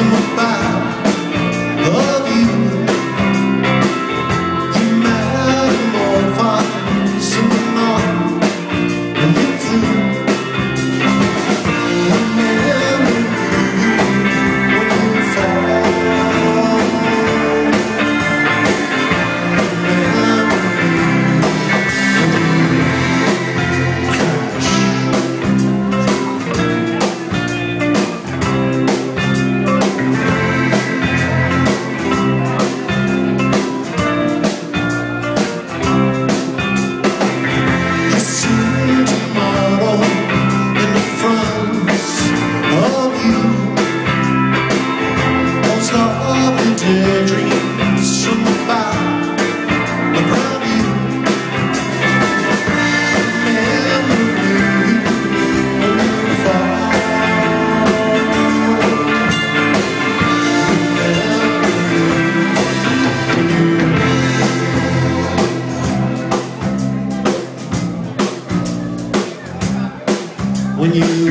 some about when you